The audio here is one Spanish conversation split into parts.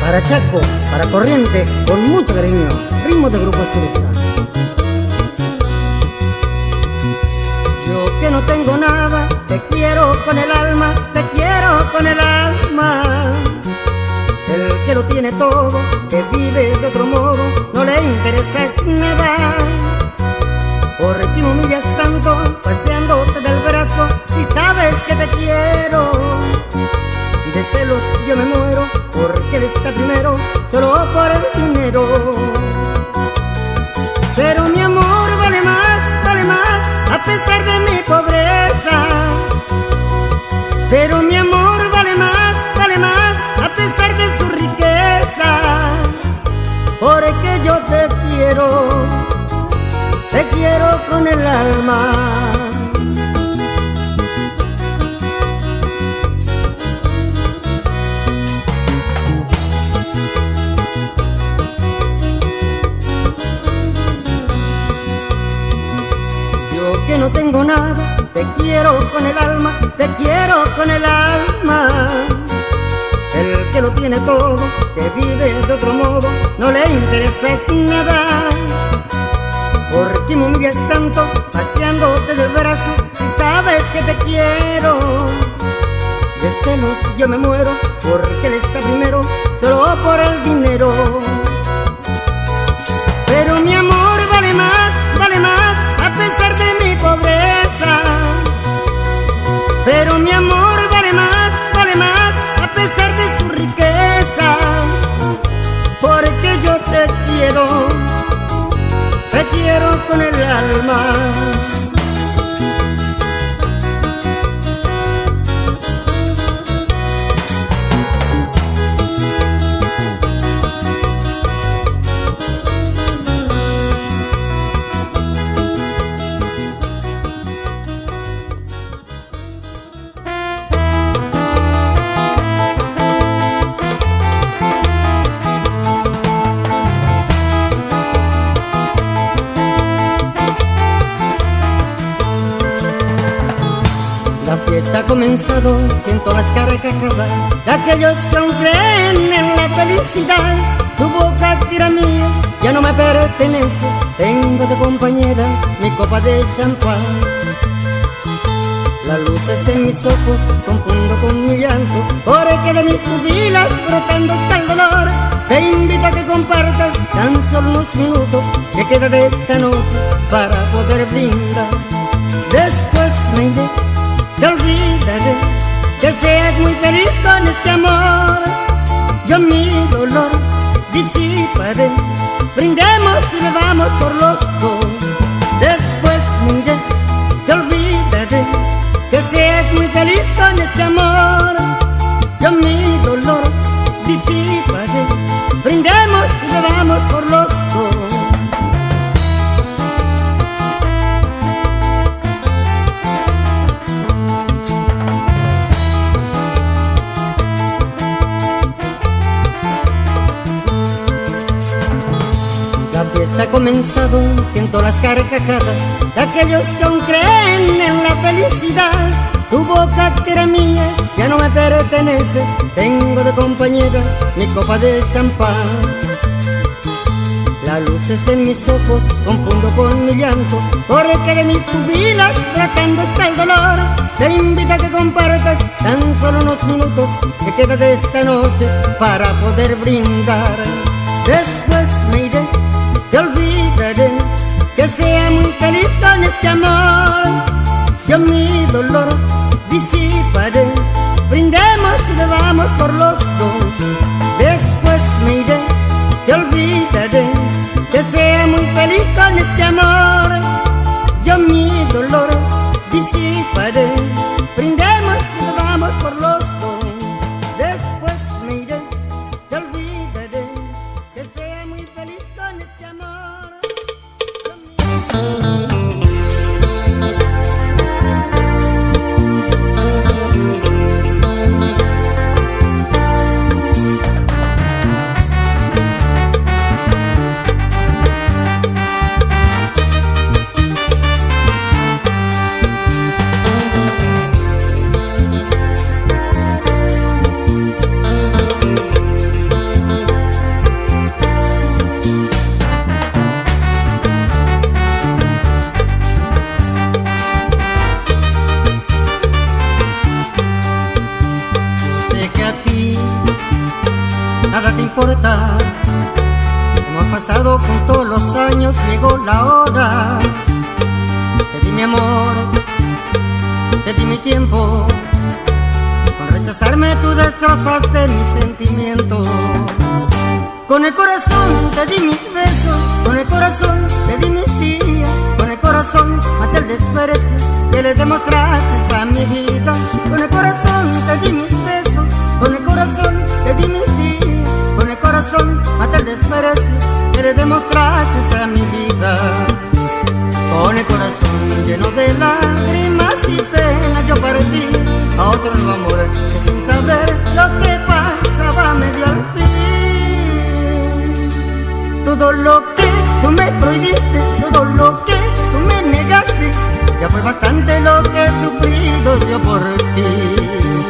Para Chaco, para Corriente, con mucho cariño, ritmo de Grupo Cereza. Yo que no tengo nada, te quiero con el alma, te quiero con el alma. El que lo tiene todo, que vive de otro modo, no le interesa nada. ¿Por qué te quiero? De celos yo me muero, porque él está primero, solo por el dinero. Pero mi amor vale más, vale más, a pesar de mi pobreza. Pero mi amor vale más, vale más, a pesar de su riqueza. Porque yo te quiero, te quiero con el alma. Te quiero con el alma, te quiero con el alma. El que lo tiene todo, que vive de otro modo, no le interesa nada. ¿Por qué humillas tanto, paseándote del brazo, si sabes que te quiero? De celos yo me muero, porque él está primero, solo por el dinero. Alma. Aquellos que aún creen en la felicidad. Tu boca tira mía, ya no me pertenece, tengo de compañera mi copa de champán. Las luces en mis ojos confundo con mi llanto, porque de mis pupilas brotando está el dolor. Te invito a que compartas tan solo unos minutos que queda de esta noche para poder brindar. Después me iré te olvidaré que seas muy feliz con este amor. Yo mi dolor disiparé, brindemos y bebamos por los dos. Comenzado, siento las carcajadas de aquellos que aún creen en la felicidad. Tu boca que era mía ya no me pertenece, tengo de compañera mi copa de champán. Las luces en mis ojos confundo con mi llanto, porque de mis pupilas tratando está el dolor. Te invito a que compartas tan solo unos minutos que queda de esta noche para poder brindar. Después me iré te olvidaré muy feliz con este amor. Yo mi dolor disiparé, brindemos y bebamos por los dos. Después me iré, te olvidaré que sea muy feliz con este amor. Sentimientos. Con el corazón te di mis besos, con el corazón te di mis días, con el corazón maté el desprecio que le demostraste a mi vida. Con el corazón te di mis besos, con el corazón te di mis días, con el corazón maté el desprecio que le demostraste a mi vida. Con el corazón lleno de lágrimas y penas yo partí a otro nuevo amor que sin saber lo que pasaba me dio al fin. Todo lo que tú me prohibiste, todo lo que tú me negaste, ya fue bastante lo que he sufrido yo por ti.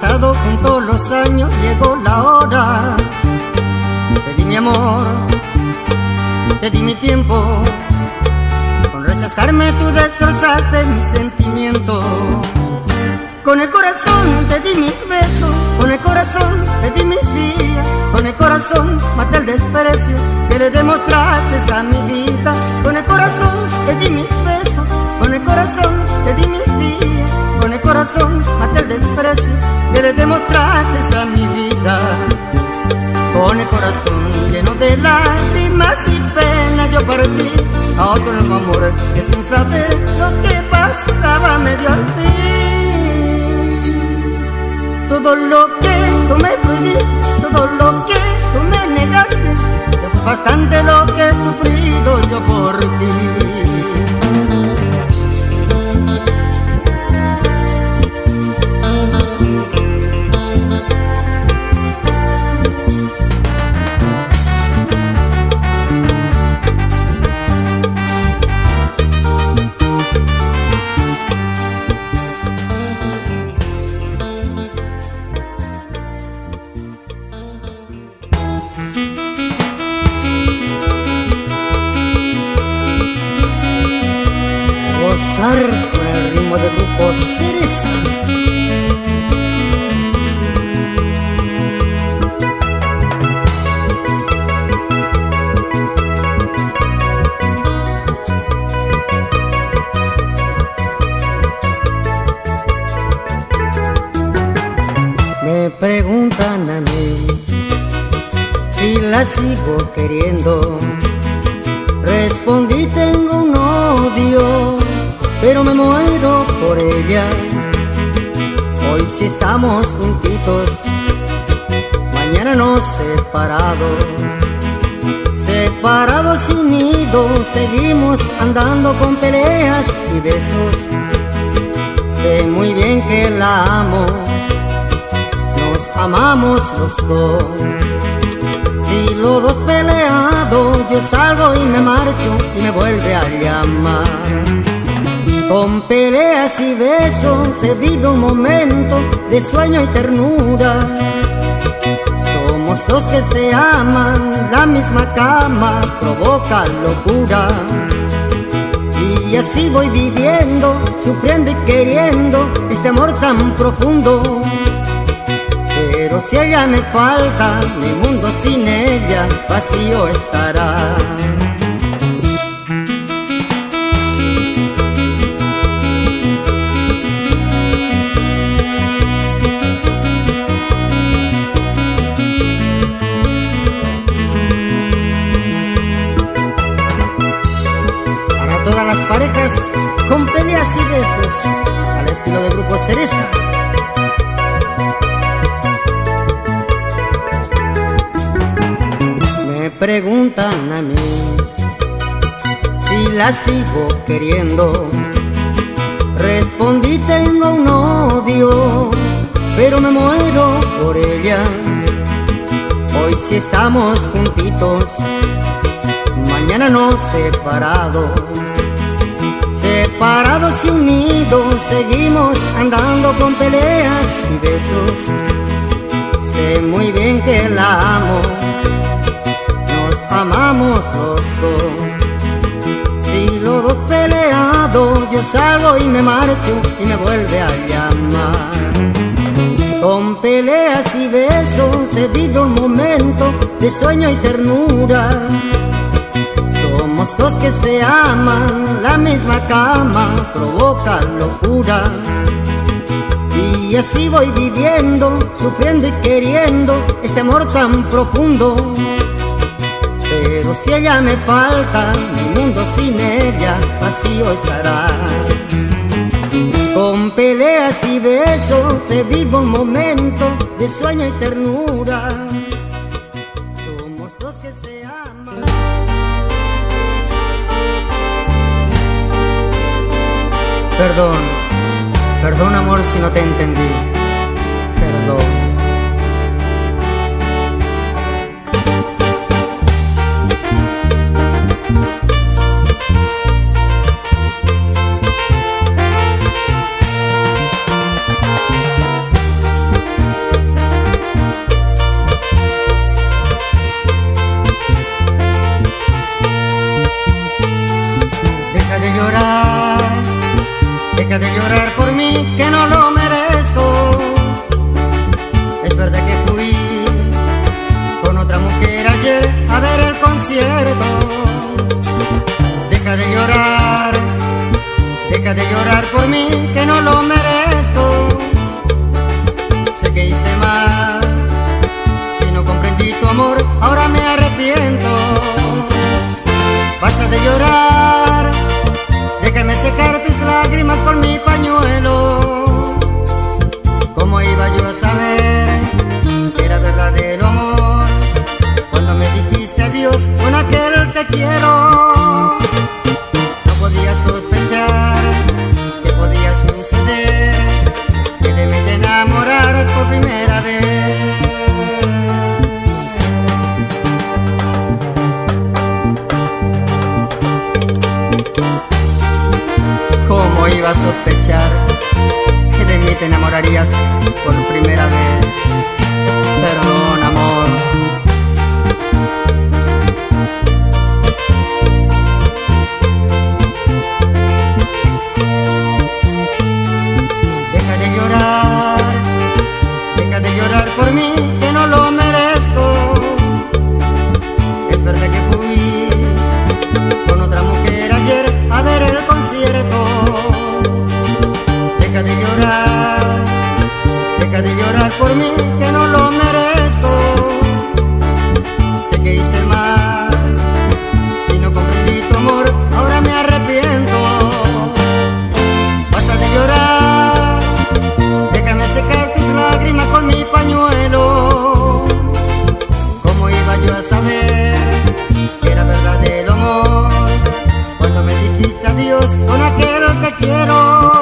Pasado juntos los años, llegó la hora. Te di mi amor, te di mi tiempo. Con rechazarme tú destrozaste mis sentimientos. Con el corazón te di mis besos, con el corazón te di mis días, con el corazón maté el desprecio que le demostraste a mi vida. Con el corazón te di mis besos, con el corazón te di mis días, con el corazón maté el desprecio demostraste a mi vida. Con el corazón lleno de lágrimas y penas yo partí a otro nuevo amor que sin saber lo que pasaba me dio al fin. Todo lo que tú me prohibiste, todo lo que tú me negaste, fue bastante lo que he sufrido yo por ti. Preguntan a mí si la sigo queriendo. Respondí tengo un odio pero me muero por ella. Hoy si estamos juntitos, mañana nos separados. Separados y unidos, seguimos andando con peleas y besos. Sé muy bien que la amo, amamos los dos. Si los dos peleados, yo salgo y me marcho y me vuelve a llamar. Con peleas y besos se vive un momento de sueño y ternura. Somos dos que se aman, la misma cama provoca locura. Y así voy viviendo, sufriendo y queriendo este amor tan profundo. Si ella me falta, mi mundo sin ella vacío estará. con peleas y besos al estilo de Grupo Cereza. Preguntan a mí si la sigo queriendo. Respondí tengo un odio, pero me muero por ella. Hoy si estamos juntitos, mañana nos separados. Separados y unidos, seguimos andando con peleas y besos. Sé muy bien que la amo, amamos los dos. Si los dos peleados, yo salgo y me marcho y me vuelve a llamar. Con peleas y besos he vivido un momento de sueño y ternura. Somos dos que se aman, la misma cama provoca locura. Y así voy viviendo, sufriendo y queriendo este amor tan profundo. Pero si ella me falta, mi mundo sin ella vacío estará. Con peleas y besos se vive un momento de sueño y ternura. Somos dos que se aman. Perdón, perdón amor si no te entendí. Sospechar que de mí te enamorarías por primera vez? Aquel que quiero,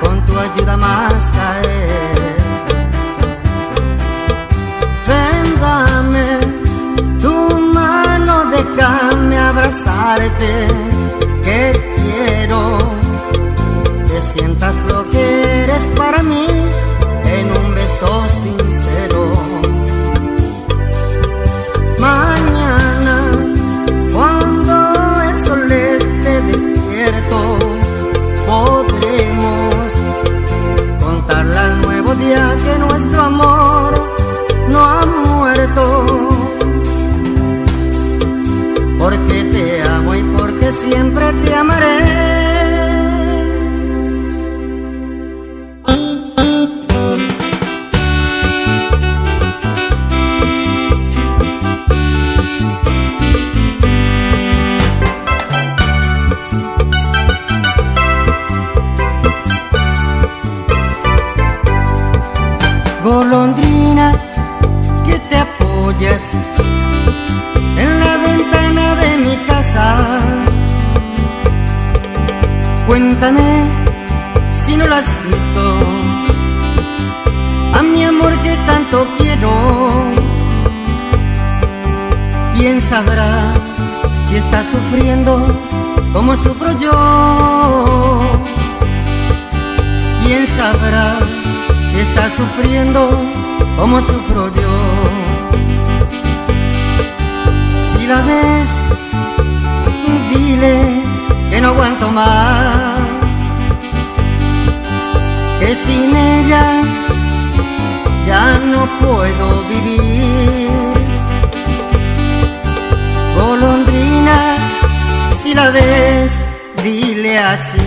con tu ayuda más caer. Ven, dame tu mano, déjame abrazarte, que quiero que sientas lo que eres para mí golondrina que te apoyas en la ventana de mi casa. Cuéntame si no la has visto, a mi amor que tanto quiero. ¿Quién sabrá si está sufriendo como sufro yo? ¿Quién sabrá? Si está sufriendo como sufro yo. Si la ves, dile que no aguanto más, que sin ella ya no puedo vivir. Golondrina, si la ves, dile así.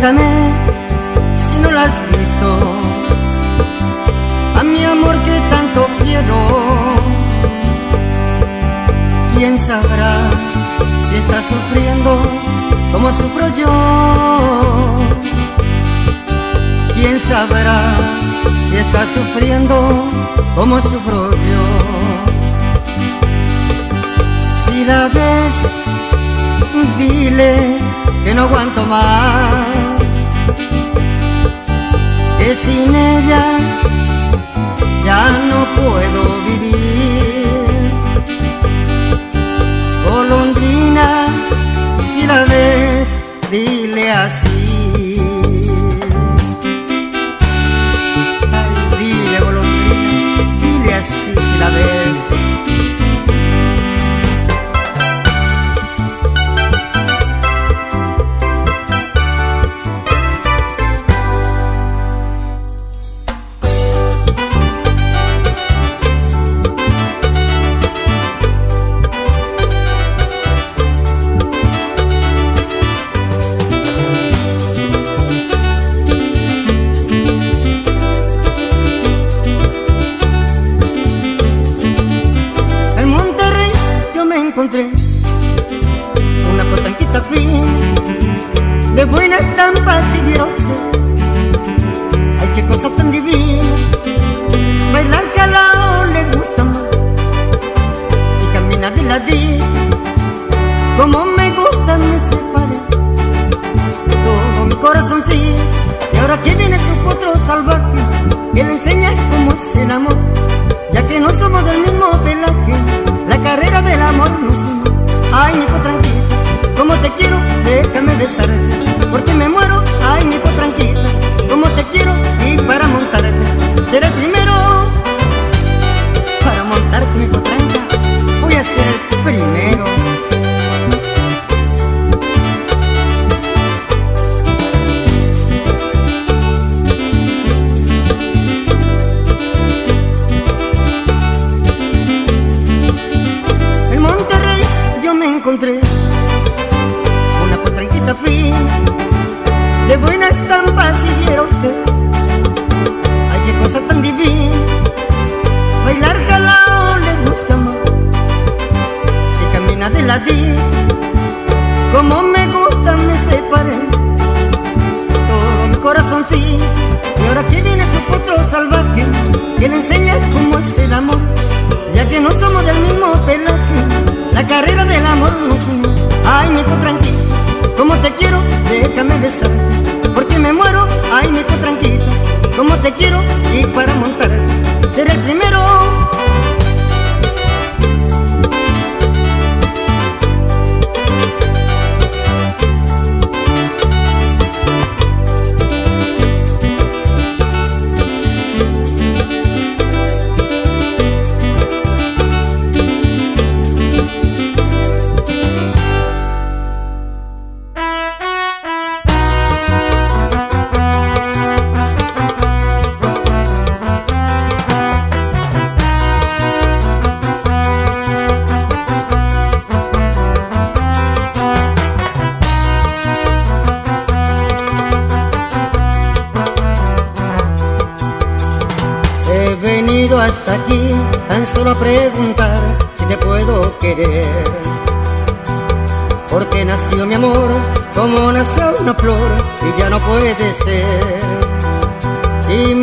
Cuéntame si no la has visto, a mi amor que tanto quiero. ¿Quién sabrá si está sufriendo como sufro yo? ¿Quién sabrá si está sufriendo como sufro yo? Si la ves, dile que no aguanto más, que sin ella ya no puedo vivir. Oh, Golondrina, si la ves, dile así.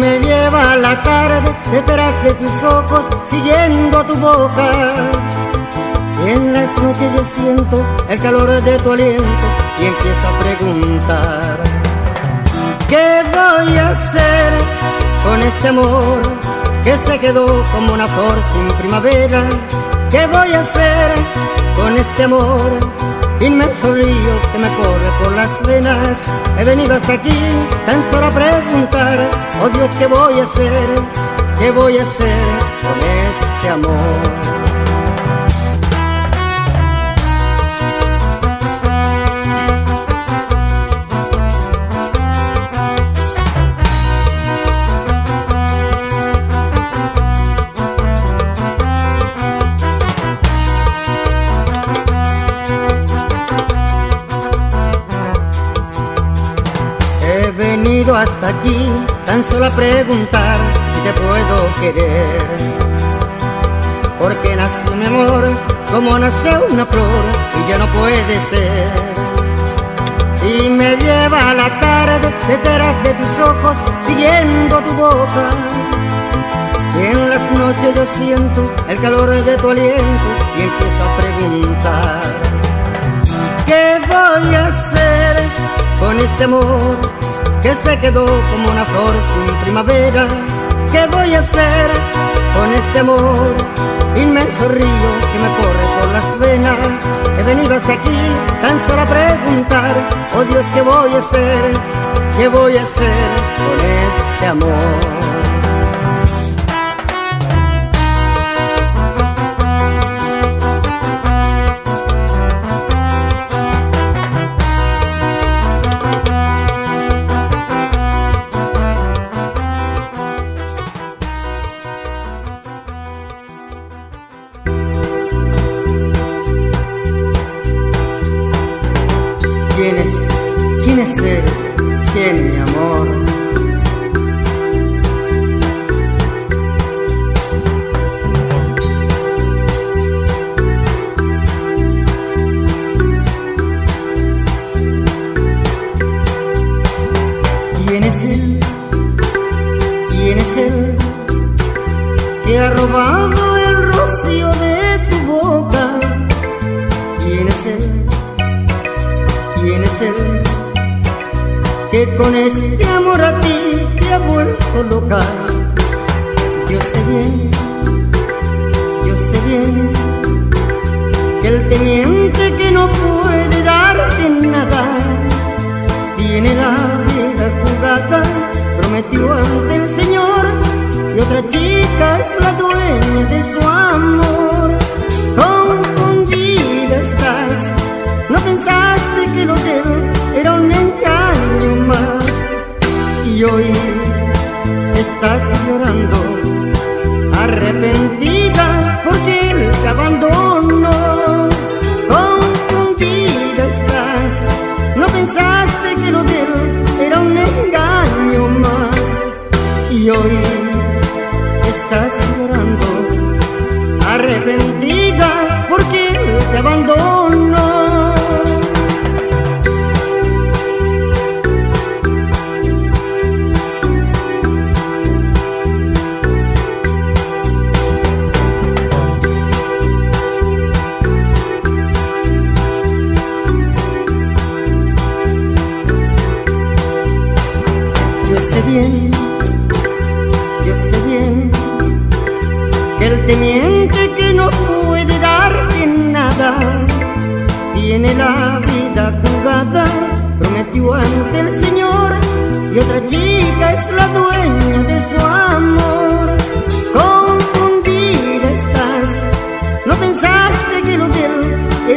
Me lleva la tarde detrás de tus ojos siguiendo tu boca. Y en las noches yo siento el calor de tu aliento y empiezo a preguntar. ¿Qué voy a hacer con este amor? que se quedó como una flor sin primavera. ¿Qué voy a hacer con este amor? Inmenso río que me corre por las venas. He venido hasta aquí tan solo a preguntar, oh Dios, ¿qué voy a hacer? ¿Qué voy a hacer con este amor? Hasta aquí tan solo a preguntar si te puedo querer. Porque nació mi amor como nace una flor y ya no puede ser. Y me lleva la tarde detrás de tus ojos siguiendo tu boca. Y en las noches yo siento el calor de tu aliento y empiezo a preguntar. ¿Qué voy a hacer con este amor? Que se quedó como una flor sin primavera. ¿Qué voy a hacer con este amor? Inmenso río que me corre por las venas. He venido hasta aquí tan solo a preguntar, oh Dios, ¿qué voy a hacer? ¿Qué voy a hacer con este amor? ese que mi amor.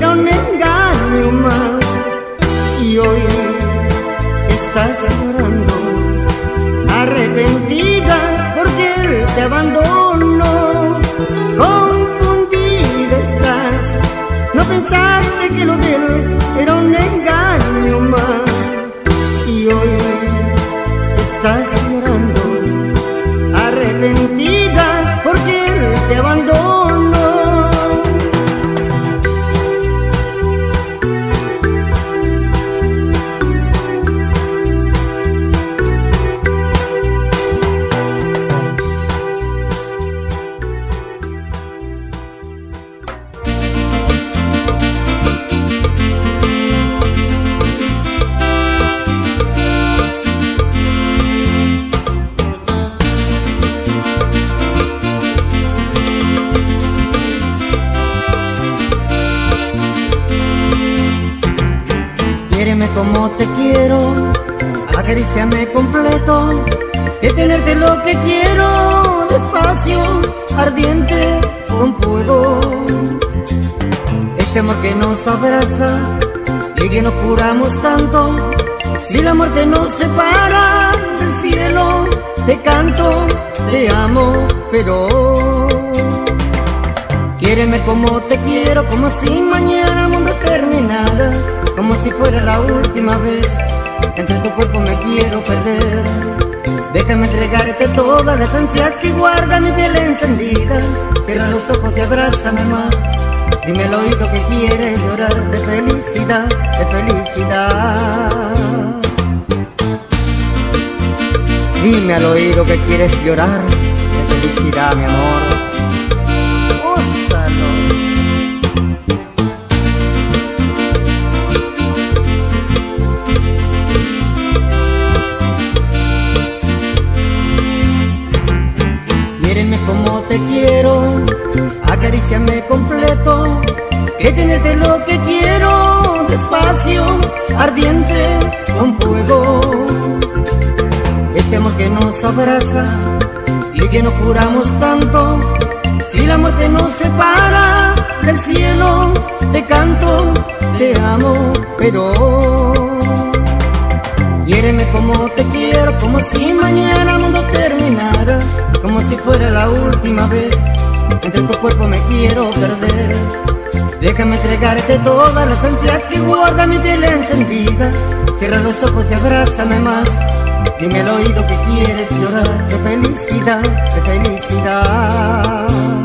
Era un engaño más y hoy estás llorando arrepentida porque él te abandonó. Confundida estás, no pensaste que lo de él era un engaño acaríciame completo, que tenerte lo que quiero, despacio, ardiente, con fuego. Este amor que nos abraza y que nos curamos tanto, si la muerte nos separa del cielo, te canto, te amo, pero Quiéreme como te quiero, como si mañana el mundo terminara, como si fuera la última vez. Entre tu cuerpo me quiero perder. Déjame entregarte todas las ansias que guarda mi piel encendida. Cierra los ojos y abrázame más. Dime al oído que quieres llorar de felicidad, de felicidad. Dime al oído que quieres llorar de felicidad, mi amor. Te quiero, acaríciame completo, que tenerte lo que quiero, despacio, ardiente, con fuego. Este amor que nos abraza y que nos juramos tanto, si la muerte nos separa del cielo, te canto, te amo, pero Quiéreme como te quiero, como si mañana el mundo terminara, como si fuera la última vez. Entre tu cuerpo me quiero perder. Déjame entregarte todas las ansias que guarda mi piel encendida. Cierra los ojos y abrázame más. Dime al oído que quieres llorar de felicidad, de felicidad.